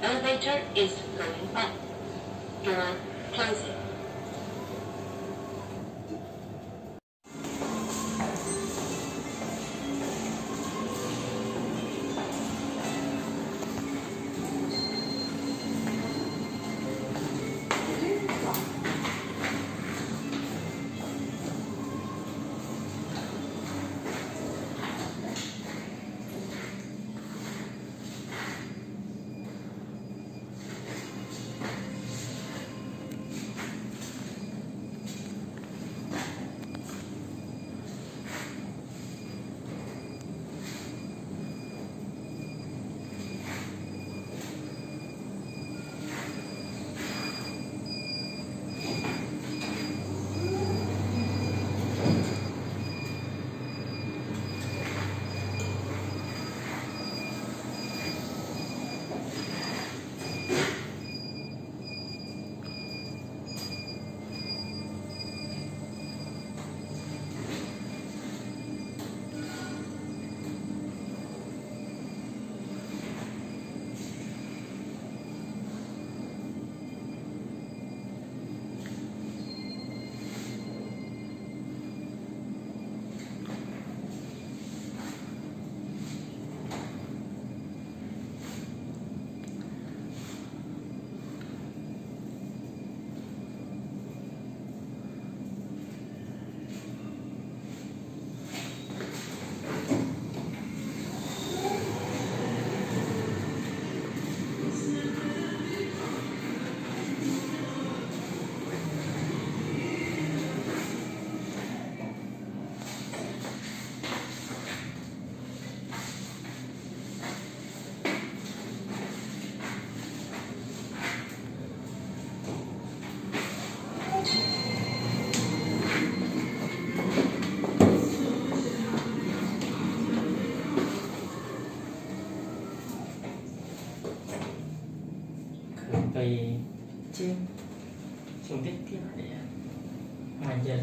Elevator is going up. Door closing. về trên. Dùng tích tiếp để à, hòa giải